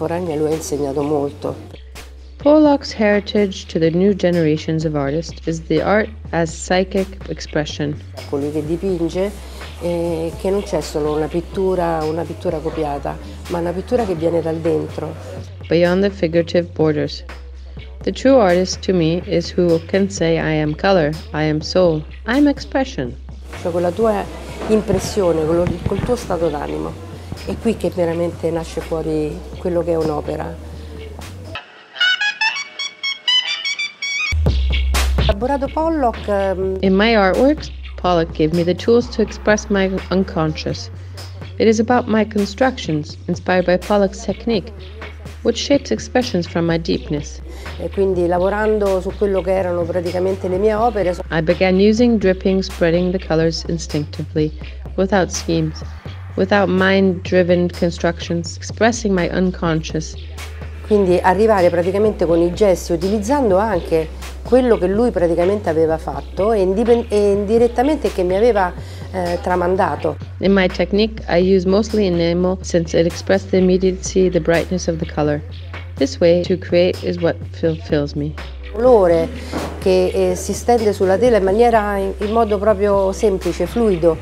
contemporanea lui ha insegnato molto. Pollock's heritage to the new generations of artists is the art as psychic expression. Colui che dipinge eh, che non c'è solo una pittura, una pittura copiata, ma una pittura che viene dal dentro. Beyond the figurative borders. The true artist to me is who can say I am color, I am soul, I am expression. Cioè con la tua impressione, col tuo stato d'animo. È qui che veramente nasce fuori quello che è un'opera. Elaborato Pollock. Um... In my artworks, Pollock gave me the tools to express my unconscious. It is about my constructions, inspired by Pollock's technique, which shapes expressions from my deepness. E quindi lavorando su quello che erano praticamente le mie opere. I began using dripping, spreading the colors instinctively, without schemes, without mind-driven constructions, expressing my unconscious. Quindi arrivare praticamente con i gesti, utilizzando anche quello che lui praticamente aveva fatto e, indirettamente che mi aveva eh, tramandato. In my technique, I use mostly enamel since it expresses the immediacy, the brightness of the color. This way to create is what fulfills me. Colore che eh, si stende sulla tela in maniera in, in modo proprio semplice, fluido